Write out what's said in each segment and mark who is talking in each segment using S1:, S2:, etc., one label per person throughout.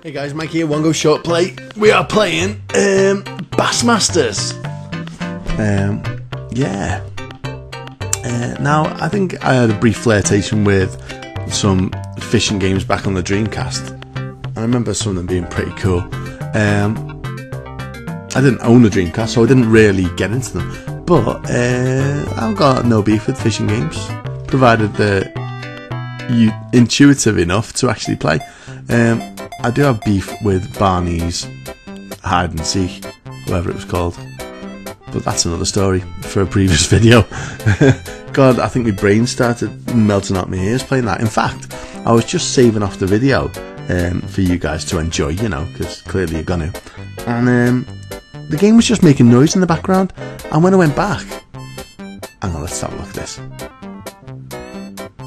S1: Hey guys, Mike here, One Go Short Play. We are playing um, Bassmasters. Um, yeah. Uh, now, I think I had a brief flirtation with some fishing games back on the Dreamcast. I remember some of them being pretty cool. Um, I didn't own a Dreamcast, so I didn't really get into them. But uh, I've got no beef with fishing games, provided they're intuitive enough to actually play. Um, I do have beef with Barney's hide and seek, whatever it was called. But that's another story for a previous video. God, I think my brain started melting out my ears playing that. In fact, I was just saving off the video um, for you guys to enjoy, you know, because clearly you're gonna. And um, the game was just making noise in the background. And when I went back, hang on, let's have a look at this.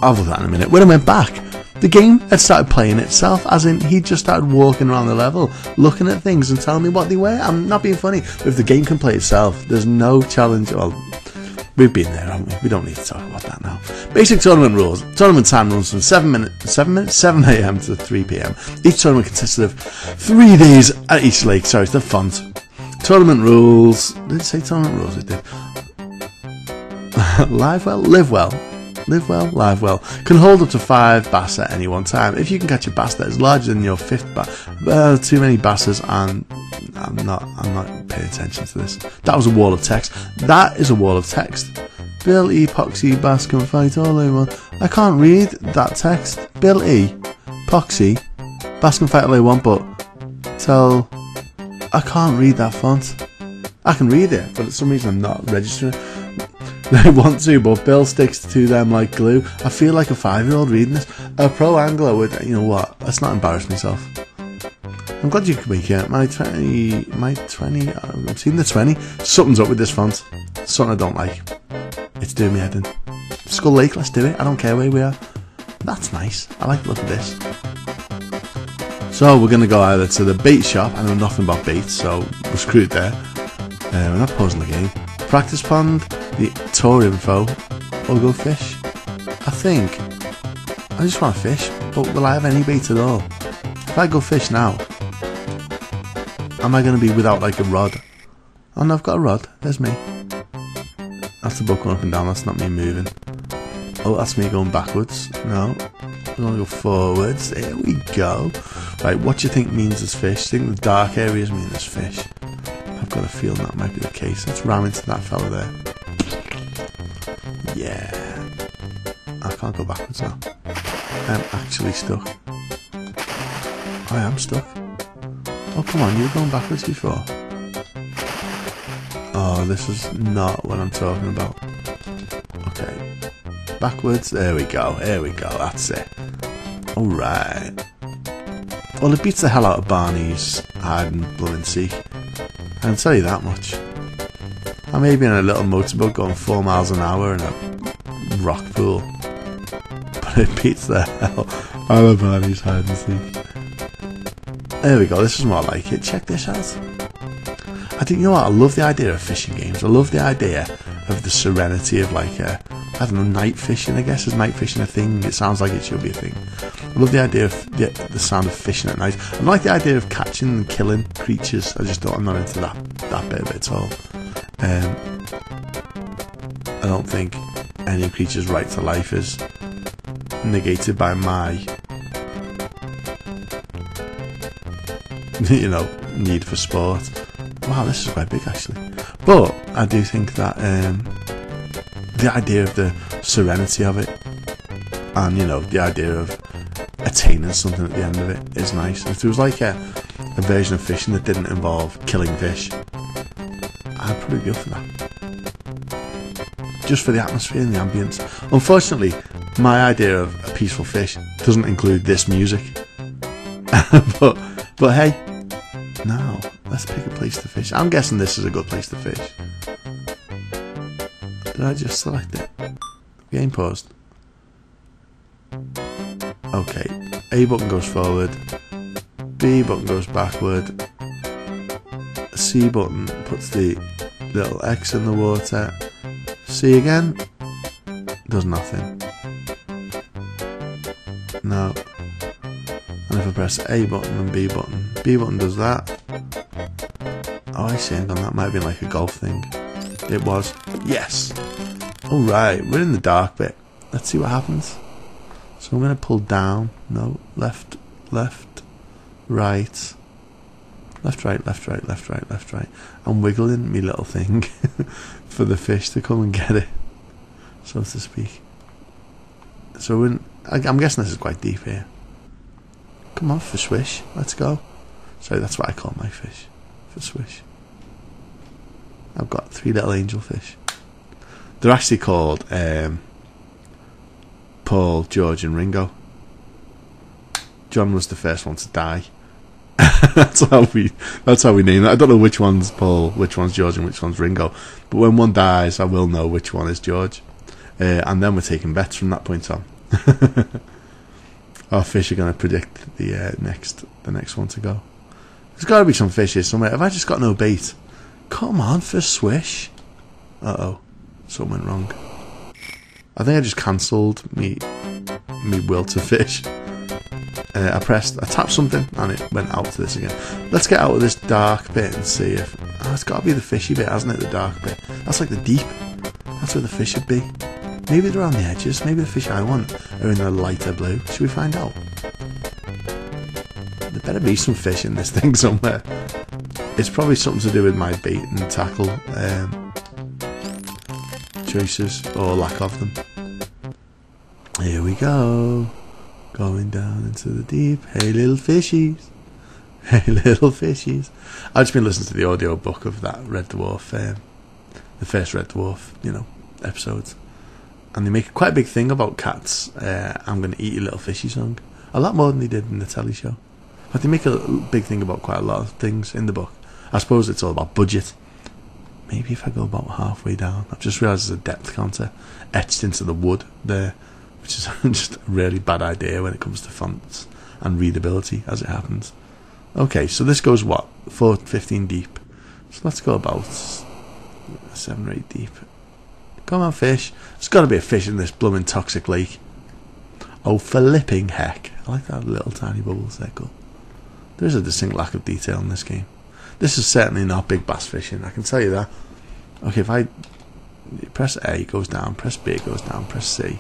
S1: I'll at that in a minute. When I went back, the game had started playing itself, as in he just started walking around the level, looking at things and telling me what they were. I'm not being funny. If the game can play itself, there's no challenge. Well, we've been there, haven't we? We don't need to talk about that now. Basic tournament rules. Tournament time runs from seven minutes, seven minutes, seven a.m. to three p.m. Each tournament consisted of three days at each lake. Sorry, it's the font. Tournament rules. Did it say tournament rules? It did. Live well, live well live well, live well. Can hold up to five bass at any one time. If you can catch a bass that is larger than your fifth bass, uh, too many basses, and I'm not, I'm not paying attention to this. That was a wall of text. That is a wall of text. Bill E. Poxy Bass can fight all over. I can't read that text. Bill E. Poxy Bass can fight all they want, but tell. I can't read that font. I can read it, but for some reason I'm not registering. They want to, but Bill sticks to them like glue. I feel like a five year old reading this. A pro angler would, you know what? Let's not embarrass myself. I'm glad you could make it. My 20, my 20, I've seen the 20. Something's up with this font. Something I don't like. It's doing me head in. Skull Lake, let's do it. I don't care where we are. That's nice. I like the look of this. So we're going to go either to the bait shop. I know nothing about bait, so we're screwed there. Uh, we're not pausing the game. Practice pond the tour info or go fish. I think I just want to fish, but will I have any bait at all? If I go fish now, am I going to be without like a rod? Oh no, I've got a rod. There's me. That's the book going up and down. That's not me moving. Oh, that's me going backwards. No, I'm going to go forwards. There we go. Right, what do you think means there's fish? Think the dark areas mean there's fish? I've got a feeling that might be the case. Let's ram into that fella there. Yeah. I can't go backwards now. I'm actually stuck. I am stuck. Oh, come on, you were going backwards before. Oh, this is not what I'm talking about. Okay. Backwards. There we go. There we go. That's it. Alright. Well, it beats the hell out of Barney's hide and blooming seek. I can tell you that much. I may be in a little motorboat going four miles an hour in a rock pool, but it beats the hell out of Barney's hide and seek. There we go, this is more like it. Check this out. I think, you know what, I love the idea of fishing games. I love the idea of the serenity of like a, I don't know, night fishing, I guess. Is night fishing a thing? It sounds like it should be a thing. I love the idea of the, the sound of fishing at night. I like the idea of catching and killing creatures. I just don't, I'm not into that, that bit of it at all. Um, I don't think any creature's right to life is negated by my, you know, need for sport. Wow, this is quite big actually. But I do think that um, the idea of the serenity of it, and you know, the idea of attaining something at the end of it is nice. If there was like a, a version of fishing that didn't involve killing fish, I'd probably go for that. Just for the atmosphere and the ambience. Unfortunately, my idea of a peaceful fish doesn't include this music. but but hey, now let's pick a place to fish. I'm guessing this is a good place to fish. Did I just select it? Game paused. Okay, A button goes forward, B button goes backward, C button puts the little X in the water. C again does nothing. No. And if I press A button and B button, B button does that. Oh, I see, hang that might have been like a golf thing. It was. Yes! Alright, we're in the dark bit. Let's see what happens. So I'm going to pull down. No, left, left, right. Left, right, left, right, left, right, left, right. I'm wiggling me little thing for the fish to come and get it, so to speak. So when, I'm guessing this is quite deep here. Come on, for swish. Let's go. Sorry, that's what I call my fish. For swish. I've got three little angelfish. They're actually called um, Paul, George, and Ringo. John was the first one to die. that's how we that's how we name it. I don't know which one's Paul, which one's George, and which one's Ringo. But when one dies, I will know which one is George. Uh, and then we're taking bets from that point on. Our fish are going to predict the uh, next the next one to go. There's got to be some fishes somewhere. Have I just got no bait? Come on, for swish. Uh oh, something went wrong. I think I just cancelled me me will to fish. Uh, I pressed, I tapped something, and it went out to this again. Let's get out of this dark bit and see if. Oh, it's got to be the fishy bit, hasn't it? The dark bit. That's like the deep. That's where the fish should be. Maybe they're on the edges. Maybe the fish I want are in the lighter blue. Should we find out? There better be some fish in this thing somewhere. It's probably something to do with my bait and tackle um, choices or lack of them. Here we go. Going down into the deep. Hey, little fishies. Hey, little fishies. I've just been listening to the audio book of that Red Dwarf, um, the first Red Dwarf, you know, episodes. And they make quite a big thing about cats. Uh, I'm going to eat your little fishy song. A lot more than they did in the telly show. But they make a big thing about quite a lot of things in the book. I suppose it's all about budget. Maybe if I go about halfway down, I've just realised there's a depth counter etched into the wood there which is just a really bad idea when it comes to fonts and readability as it happens. Okay, so this goes what? 4, 15 deep. So let's go about 7 or 8 deep. Come on, fish. There's got to be a fish in this blooming toxic lake. Oh, flipping heck. I like that little tiny bubble circle. There's a distinct lack of detail in this game. This is certainly not big bass fishing, I can tell you that. Okay, if I press A, it goes down, press B, it goes down, press C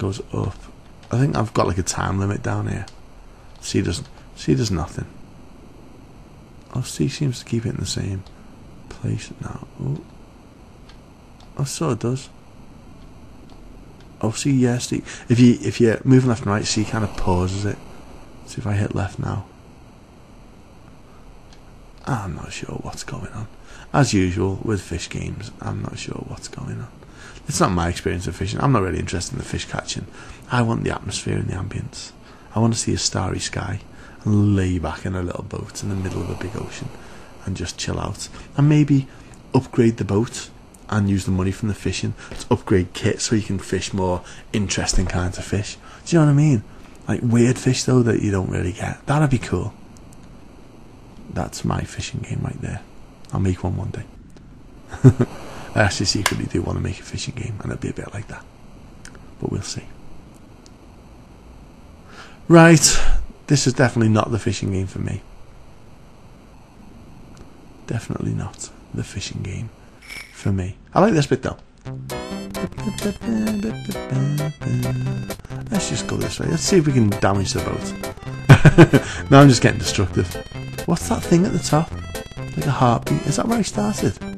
S1: goes up. I think I've got like a time limit down here. C does C does nothing. Oh, C seems to keep it in the same place now. Oh, oh so it does. Oh, see, yeah, see, if you if you're moving left and right, C kind of pauses it. See if I hit left now. I'm not sure what's going on. As usual with fish games, I'm not sure what's going on. It's not my experience of fishing. I'm not really interested in the fish catching. I want the atmosphere and the ambience. I want to see a starry sky and lay back in a little boat in the middle of a big ocean and just chill out. And maybe upgrade the boat and use the money from the fishing to upgrade kit so you can fish more interesting kinds of fish. Do you know what I mean? Like weird fish though that you don't really get. That'd be cool. That's my fishing game right there. I'll make one one day. I actually secretly do want to make a fishing game, and it'll be a bit like that. But we'll see. Right, this is definitely not the fishing game for me. Definitely not the fishing game for me. I like this bit though. Let's just go this way. Let's see if we can damage the boat. now I'm just getting destructive. What's that thing at the top? Like a heartbeat. Is that where I started?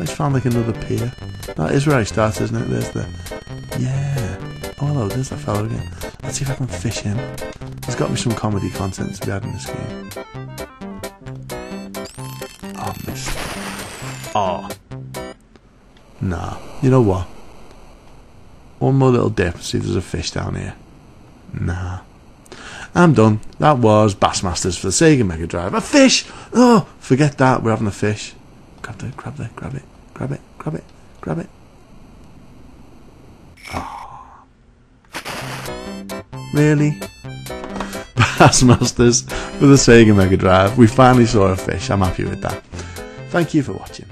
S1: Just found like another pier. That is where I started, isn't it? There's the... Yeah. Oh, hello, there's that fellow again. Let's see if I can fish him. There's got to be some comedy content to be had in this game. Oh, missed. Oh. Nah. You know what? One more little dip, and see if there's a fish down here. Nah. I'm done. That was Bassmasters for the Sega Mega Drive. A fish! Oh, forget that. We're having a fish. Grab it, grab it, grab it, grab it, grab it, grab it. Oh. Really? Bassmasters for the Sega Mega Drive. We finally saw a fish. I'm happy with that. Thank you for watching.